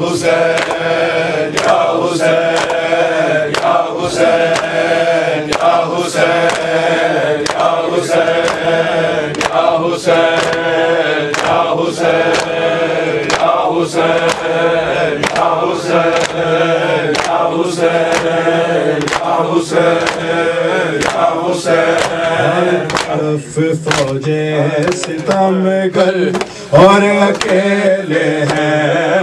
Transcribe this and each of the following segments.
حسین یا حسین یا حسین یا حسین یا حسین یا حسین یا حسین یا حسین یا حسین یا حسین یا حسین یا حسین فوجے ستم گر اور اکیلے ہیں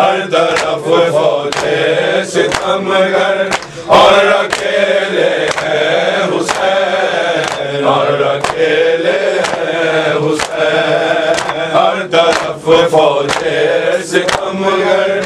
ہر طرف فوجے ستم گر اور اکیلے ہیں حسین، اور اکیلے ہیں حسین۔ ہر طرف فوجے ستم گر